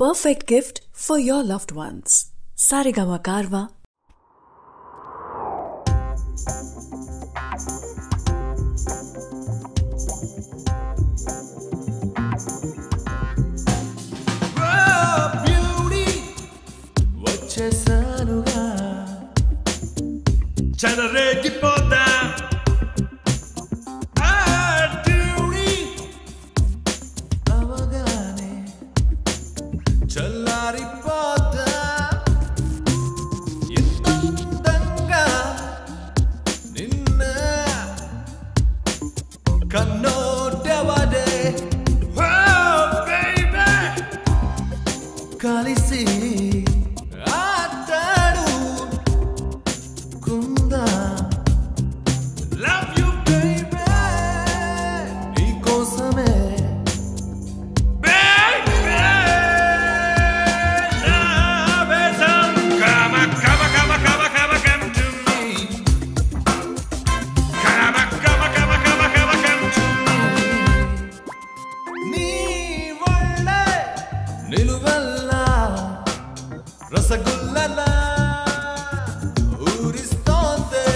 perfect gift for your loved ones. Sarigama Karva. Kalisi గుల్లలా ఊరిస్తోంది.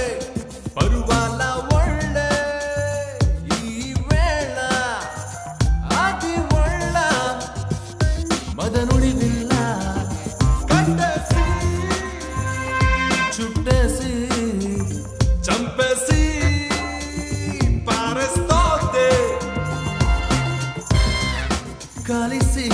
పరువాల ఒళ్ళే ఈ వేళ అది ఒళ్ళ. మదనుడి విల్ల కట్టేసి చుట్టేసి చంపేసి పారేస్తోంది. కలిసి